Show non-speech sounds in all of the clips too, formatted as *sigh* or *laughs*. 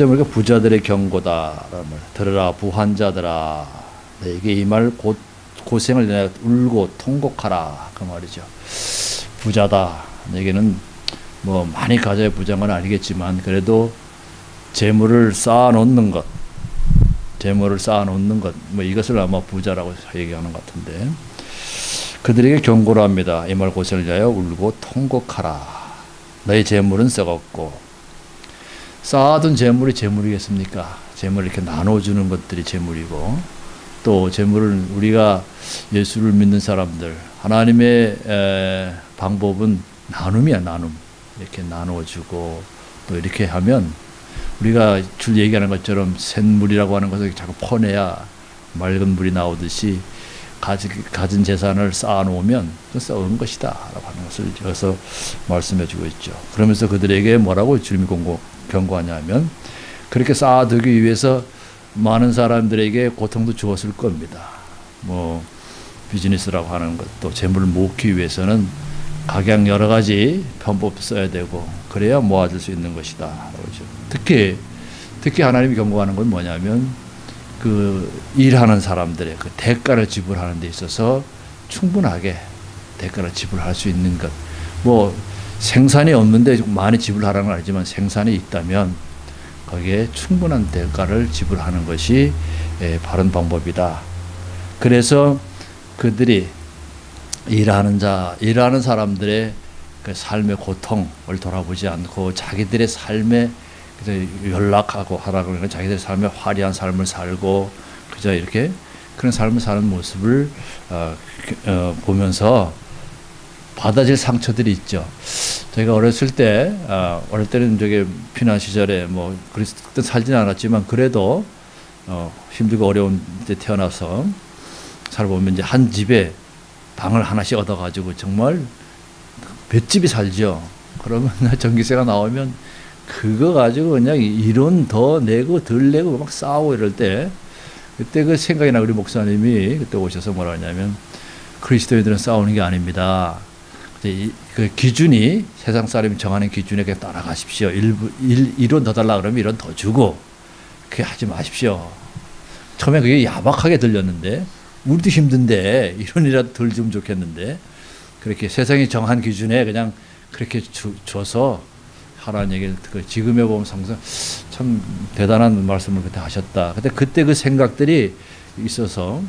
우리가 부자들의 경고다. 들으라 부한자들아 내게 이 말 곧 고생을 내가 울고 통곡하라 그 말이죠. 부자다. 내게는 뭐 많이 가져야 부자인 건 아니겠지만 그래도 재물을 쌓아 놓는 것, 재물을 쌓아 놓는 것, 뭐 이것을 아마 부자라고 얘기하는 것 같은데 그들에게 경고를 합니다. 이 말 고생을 위하여 울고 통곡하라. 너의 재물은 썩었고 쌓아둔 재물이 재물이겠습니까? 재물을 이렇게 나눠주는 것들이 재물이고 또 재물을 우리가 예수를 믿는 사람들 하나님의 에, 방법은 나눔이야 나눔 이렇게 나눠주고 또 이렇게 하면 우리가 줄 얘기하는 것처럼 샘물이라고 하는 것을 자꾸 퍼내야 맑은 물이 나오듯이 가지, 가진 재산을 쌓아놓으면 썩은 것이다 라고 하는 것을 여기서 말씀해 주고 있죠 그러면서 그들에게 뭐라고 주님이 경고하냐면 그렇게 쌓아두기 위해서 많은 사람들에게 고통도 주었을 겁니다. 뭐 비즈니스라고 하는 것도 재물을 모으기 위해서는 각양 여러 가지 편법 써야 되고 그래야 모아질 수 있는 것이다. 그러죠. 특히 특히 하나님이 경고하는 건 뭐냐면 그 일하는 사람들의 그 대가를 지불하는 데 있어서 충분하게 대가를 지불할 수 있는 것. 뭐 생산이 없는데 많이 지불하라는 건 아니지만 생산이 있다면 거기에 충분한 대가를 지불하는 것이 예, 바른 방법이다. 그래서 그들이 일하는 자, 일하는 사람들의 그 삶의 고통을 돌아보지 않고 자기들의 삶에 연락하고 하라 그러는 자기들의 삶에 화려한 삶을 살고 그저 이렇게 그런 삶을 사는 모습을 어, 어, 보면서 받아질 상처들이 있죠. 제가 어렸을 때, 어, 어릴 때는 저게 피난 시절에 뭐, 그때 살지는 않았지만 그래도 어, 힘들고 어려운 때 태어나서 살아보면 이제 한 집에 방을 하나씩 얻어가지고 정말 몇 집이 살죠. 그러면 *laughs* 전기세가 나오면 그거 가지고 그냥 이론 더 내고 덜 내고 막 싸우고 이럴 때 그때 그 생각이 나 우리 목사님이 그때 오셔서 뭐라 하냐면 그리스도인들은 싸우는 게 아닙니다. 그 기준이 세상 사람이 정하는 기준에 따라가십시오. 일부, 일, 이론 더 달라 그러면 이론 더 주고 그게 하지 마십시오. 처음에 그게 야박하게 들렸는데 우리도 힘든데 이론이라도 덜 주면 좋겠는데 그렇게 세상이 정한 기준에 그냥 그렇게 주, 줘서 하라는 얘기를 그 지금에 보면 상상 참 대단한 말씀을 그때 하셨다. 근데 그때 그 생각들이 있어서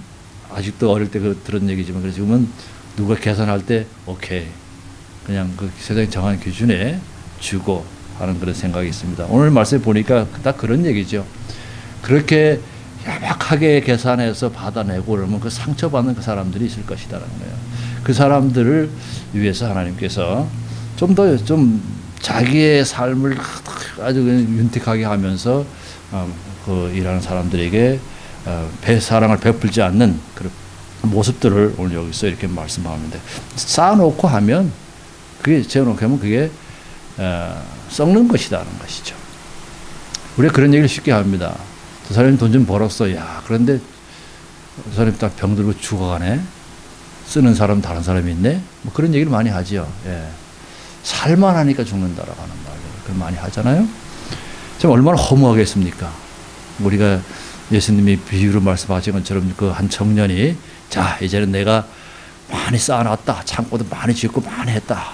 아직도 어릴 때 그 들은 얘기지만 지금은 누가 계산할 때 오케이 그냥 그 세상이 정한 기준에 주고 하는 그런 생각이 있습니다. 오늘 말씀 보니까 다 그런 얘기죠. 그렇게 야박하게 계산해서 받아내고 그러면 그 상처받는 그 사람들이 있을 것이다라는 거예요. 그 사람들을 위해서 하나님께서 좀 더좀 좀 자기의 삶을 아주 윤택하게 하면서 어, 그 일하는 사람들에게 어, 배 사랑을 베풀지 않는 그런 모습들을 오늘 여기서 이렇게 말씀하는데 쌓아놓고 하면 그게 재워놓고 하면 그게 어, 썩는 것이다는 것이죠. 우리가 그런 얘기를 쉽게 합니다. 저 사람이 돈 좀 벌었어. 야, 그런데 저 사람이 딱 병들고 죽어가네. 쓰는 사람 다른 사람이 있네. 뭐 그런 얘기를 많이 하죠. 예. 살만 하니까 죽는다라고 하는 말을 그 많이 하잖아요. 참 얼마나 허무하겠습니까? 우리가 예수님이 비유로 말씀하신 것처럼 그 한 청년이 자 이제는 내가 많이 쌓아놨다 창고도 많이 짓고 많이 했다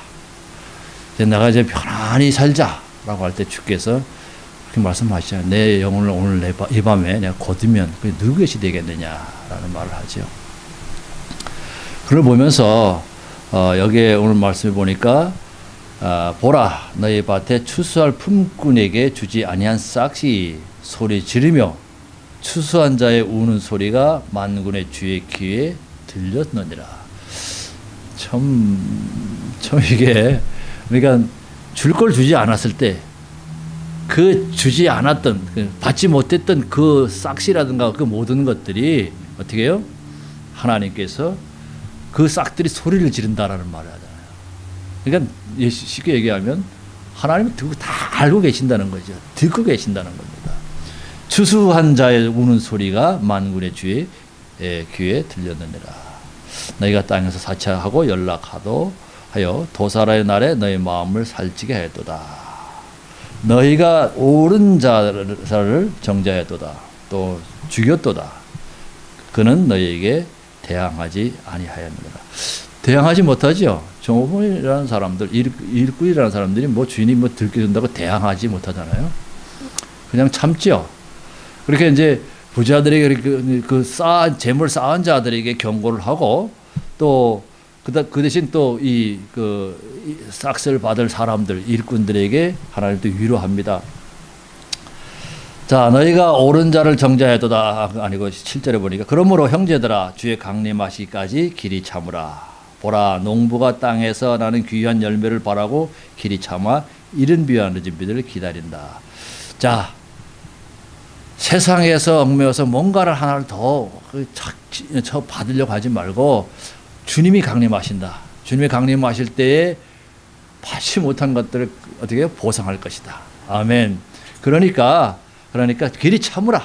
내가 이제 편안히 살자라고 할 때 주께서 그렇게 말씀하시잖아요. 내 영혼을 오늘 이 밤에 내가 거두면 그게 누구것이 되겠느냐라는 말을 하죠. 그걸 보면서 어, 여기에 오늘 말씀을 보니까 어, 보라 너희 밭에 추수할 품꾼에게 주지 아니한 싹시 소리 지르며 추수한 자의 우는 소리가 만군의 주의 귀에 들렸느니라. 참, 참 이게 그러니까 줄 걸 주지 않았을 때 그 주지 않았던 그 받지 못했던 그 싹시라든가 그 모든 것들이 어떻게 해요? 하나님께서 그 싹들이 소리를 지른다라는 말을 하잖아요. 그러니까 쉽게 얘기하면 하나님은 듣고 다 알고 계신다는 거죠. 듣고 계신다는 겁니다. 추수한 자의 우는 소리가 만군의 주의 귀에 들렸느니라. 너희가 땅에서 사찰하고 연락하도 하여 도사라의 날에 너희 마음을 살찌게 했도다. 너희가 옳은 자를 정죄했도다. 또 죽였도다. 그는 너희에게 대항하지 아니하였느니라. 대항하지 못하죠. 종업원이라는 사람들, 일, 일꾼이라는 사람들이 뭐 주인이 뭐 들켜준다고 대항하지 못하잖아요. 그냥 참죠. 그렇게 이제 부자들에게 그, 그 쌓은 재물 쌓은 자들에게 경고를 하고 또 그, 그 대신 또 이 그 싹쓸 받을 사람들 일꾼들에게 하나님도 위로합니다. 자, 너희가 옳은 자를 정죄하도다 아니고 7절에 보니까 그러므로 형제들아 주의 강림하시기까지 길이 참으라. 보라 농부가 땅에서 나는 귀한 열매를 바라고 길이 참아 이른 비와 늦은 비를 기다린다. 자, 세상에서 얽매여서 뭔가를 하나를 더그 받으려고 하지 말고 주님이 강림하신다. 주님이 강림하실 때에 받지 못한 것들을 어떻게 보상할 것이다. 아멘. 그러니까 그러니까 길이 참으라.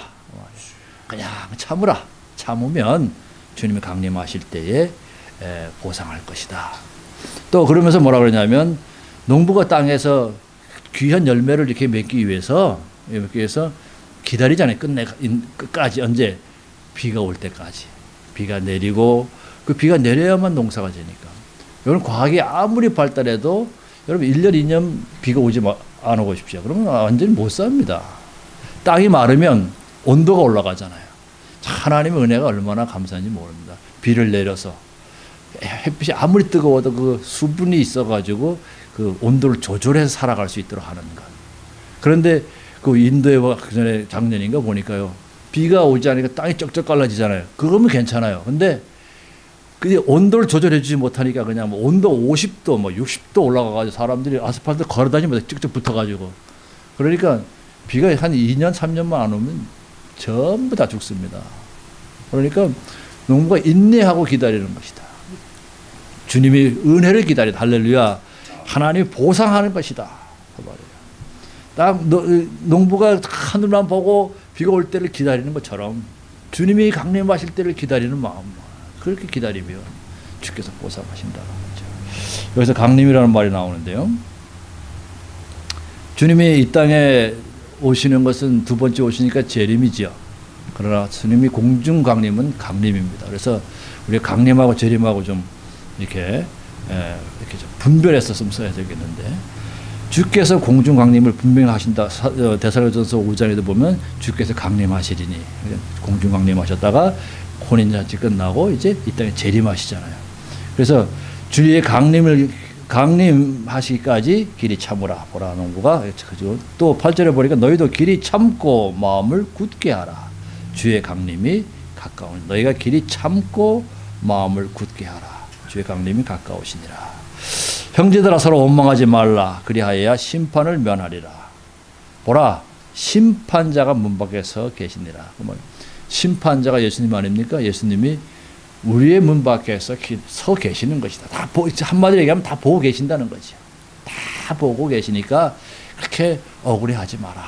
그냥 참으라. 참으면 주님이 강림하실 때에 보상할 것이다. 또 그러면서 뭐라 그러냐면 농부가 땅에서 귀한 열매를 이렇게 맺기 위해서 맺기 위해서 기다리잖아요. 끝내 끝까지 언제 비가 올 때까지 비가 내리고 그 비가 내려야만 농사가 되니까. 여러분 과학이 아무리 발달해도 여러분 1년 2년 비가 오지 안 오고 싶죠. 그러면 완전히 못 삽니다. 땅이 마르면 온도가 올라가잖아요. 하나님의 은혜가 얼마나 감사한지 모릅니다. 비를 내려서 햇빛이 아무리 뜨거워도 그 수분이 있어가지고 그 온도를 조절해서 살아갈 수 있도록 하는 것. 그런데 그 인도에 그 전에 작년인가 보니까요. 비가 오지 않으니까 땅이 쩍쩍 갈라지잖아요. 그러면 괜찮아요. 근데 그 온도를 조절해 주지 못하니까 그냥 뭐 온도 50도 뭐 60도 올라가가지고 사람들이 아스팔트 걸어다니면서 쭉쭉 붙어가지고 그러니까 비가 한 2년, 3년만 안 오면 전부 다 죽습니다. 그러니까 농부가 인내하고 기다리는 것이다. 주님이 은혜를 기다리다. 할렐루야. 하나님이 보상하는 것이다. 딱 농부가 하늘만 보고 비가 올 때를 기다리는 것처럼 주님이 강림하실 때를 기다리는 마음 그렇게 기다리면 주께서 보상하신다는 거죠. 여기서 강림이라는 말이 나오는데요. 주님이 이 땅에 오시는 것은 두 번째 오시니까 재림이죠. 그러나 스님이 공중 강림은 강림입니다. 그래서 우리 강림하고 재림하고 좀 이렇게 에, 이렇게 좀 분별해서 좀 써야 되겠는데 주께서 공중 강림을 분명하신다. 어, 대사로전서 5장에도 보면 주께서 강림하시리니 공중 강림하셨다가 혼인잔치 끝나고 이제 이 땅에 재림하시잖아요. 그래서 주의 강림을 강림하시기까지 길이 참으라. 보라 농부가 또 8절에 보니까 너희도 길이 참고 마음을 굳게 하라. 주의 강림이 가까운 너희가 길이 참고 마음을 굳게 하라. 주의 강림이 가까우시니라. 형제들아 서로 원망하지 말라. 그리하여야 심판을 면하리라. 보라 심판자가 문 밖에서 계시니라 심판자가 예수님 아닙니까 예수님이 우리의 문 밖에서 서 계시는 것이다. 다 보, 한마디로 얘기하면 다 보고 계신다는 거죠. 다 보고 계시니까 그렇게 억울해하지 마라.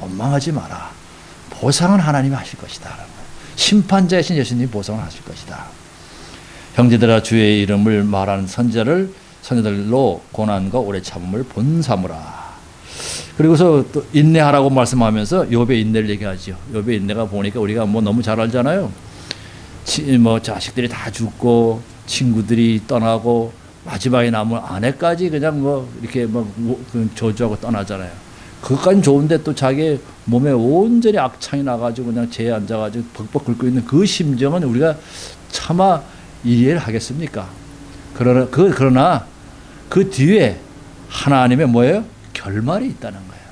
원망하지 마라. 보상은 하나님이 하실 것이다. 심판자이신 예수님이 보상을 하실 것이다. 형제들아 주의 이름을 말하는 선자를 선자들로 고난과 오래 참음을 본삼으라. 그리고서 또 인내하라고 말씀하면서 욥의 인내를 얘기하죠. 욥의 인내가 보니까 우리가 뭐 너무 잘 알잖아요. 뭐 자식들이 다 죽고 친구들이 떠나고 마지막에 남은 아내까지 그냥 뭐 이렇게 뭐그 저주하고 떠나잖아요. 그것까지 좋은데 또 자기 몸에 온전히 악창이 나가지고 그냥 재에 앉아가지고 벅벅 긁고 있는 그 심정은 우리가 차마 이해를 하겠습니까? 그러나 그 그러나 그 뒤에 하나님의 뭐예요? 결말이 있다는 거예요.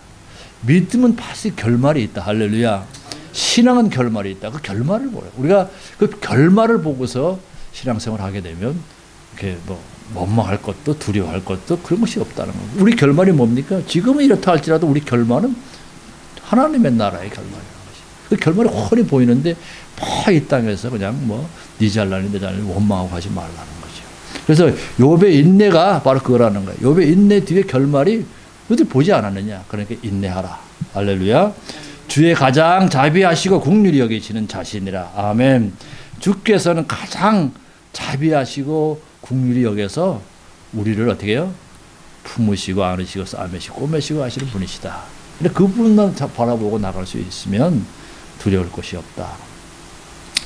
믿음은 반드시 결말이 있다. 할렐루야. 신앙은 결말이 있다. 그 결말을 보요. 우리가 그 결말을 보고서 신앙생활 하게 되면 이렇게 뭐 원망할 것도 두려워할 것도 그런 것이 없다는 거. 우리 결말이 뭡니까? 지금은 이렇다 할지라도 우리 결말은 하나님의 나라의 것이. 그 결말이 훤히 보이는데 이 땅에서 그냥 뭐네 잘나니 내 잘나니 원망하고 하지 말라는 거죠. 그래서 욥의 인내가 바로 그거라는 거예요. 욥의 인내 뒤에 결말이 어디 보지 않았느냐? 그러니까 인내하라. 할렐루야. 주의 가장 자비하시고 국률이 여기시는 자신이라. 아멘. 주께서는 가장 자비하시고 국률이 여겨서 우리를 어떻게 해요? 품으시고 안으시고 싸매시고 꼬매시고 하시는 분이시다. 근데 그분만 바라보고 나갈 수 있으면 두려울 것이 없다.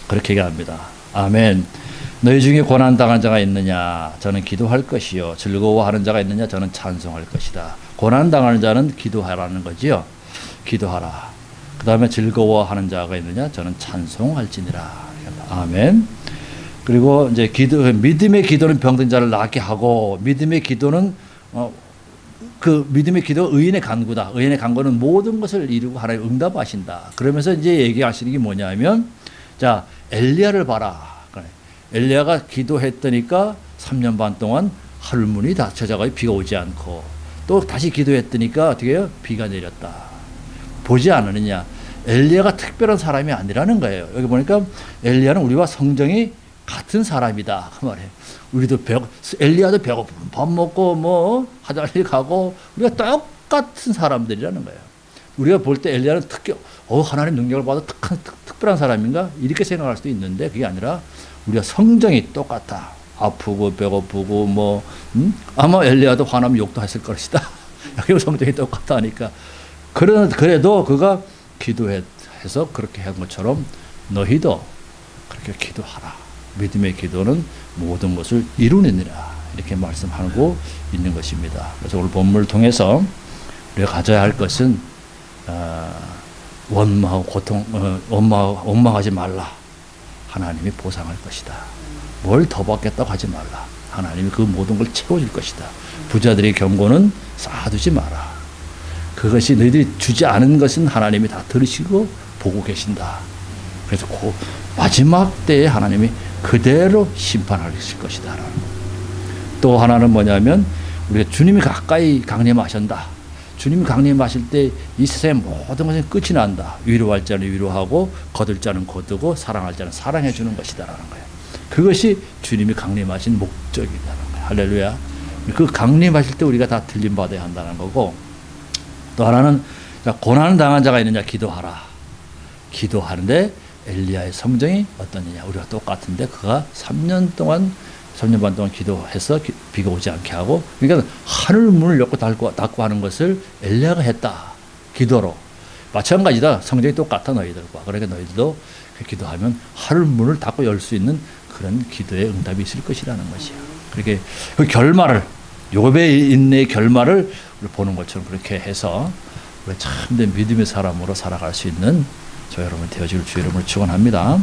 그렇게 얘기합니다. 아멘. 너희 중에 고난 당한 자가 있느냐? 저는 기도할 것이요. 즐거워하는 자가 있느냐? 저는 찬송할 것이다. 고난 당하는 자는 기도하라는 거지요. 기도하라. 그 다음에 즐거워하는 자가 있느냐? 저는 찬송할지니라. 아멘. 그리고 이제 기도 믿음의 기도는 병든 자를 낫게 하고 믿음의 기도는 어, 그 믿음의 기도 의인의 간구다. 의인의 간구는 모든 것을 이루고 하나님 응답하신다. 그러면서 이제 얘기하시는 게 뭐냐면 자 엘리야를 봐라. 엘리야가 기도했더니까 3년 반 동안 하늘문이 닫혀져가 비가 오지 않고 또 다시 기도했더니까 어떻게 해요? 비가 내렸다. 보지 않느냐. 엘리야가 특별한 사람이 아니라는 거예요. 여기 보니까 엘리야는 우리와 성정이 같은 사람이다. 그 말이에요. 우리도 배 엘리야도 배고프면 밥 먹고 뭐 화장실 가고 우리가 똑같은 사람들이라는 거예요. 우리가 볼 때 엘리야는 특히 어 하나님 능력을 받아 특, 특, 특별한 사람인가 이렇게 생각할 수도 있는데 그게 아니라 우리가 성정이 똑같아. 아프고 배고프고 뭐 음? 아마 엘리야도 화나면 욕도 했을 것이다. *laughs* 여기 성정이 똑같다니까. 그러, 그래도 그가 기도해서 그렇게 한 것처럼 너희도 그렇게 기도하라. 믿음의 기도는 모든 것을 이루느니라. 이렇게 말씀하고 있는 것입니다. 그래서 오늘 본문을 통해서 우리가 가져야 할 것은 어, 원망하고 고통, 어, 원망, 원망하지 말라. 하나님이 보상할 것이다. 뭘 더 받겠다고 하지 말라. 하나님이 그 모든 걸 채워줄 것이다. 부자들의 경고는 쌓아두지 마라. 그것이 너희들이 주지 않은 것은 하나님이 다 들으시고 보고 계신다. 그래서 그 마지막 때에 하나님이 그대로 심판하실 것이다. 또 하나는 뭐냐면 우리가 주님이 가까이 강림하신다. 주님이 강림하실 때 이 세상의 모든 것은 끝이 난다. 위로할 자는 위로하고 거둘 자는 거두고 사랑할 자는 사랑해 주는 것이다라는 거예요. 그것이 주님이 강림하신 목적이라는 거예요. 할렐루야. 그 강림하실 때 우리가 다 들림 받아야 한다는 거고 또 하나는 고난 당한 자가 있느냐 기도하라. 기도하는데 엘리야의 성정이 어떠느냐 우리가 똑같은데 그가 3년 동안 3년 반 동안 기도해서 비가 오지 않게 하고 그러니까 하늘 문을 열고 닫고, 닫고 하는 것을 엘리야가 했다. 기도로. 마찬가지다. 성정이 똑같아 너희들과. 그러니까 너희들도 기도하면 하늘 문을 닫고 열 수 있는 그런 기도의 응답이 있을 것이라는 것이야. 그렇게 그 결말을 요배의 인내의 결말을 보는 것처럼 그렇게 해서 우리 참된 믿음의 사람으로 살아갈 수 있는 저 여러분 되어질 주 이름을 축원합니다.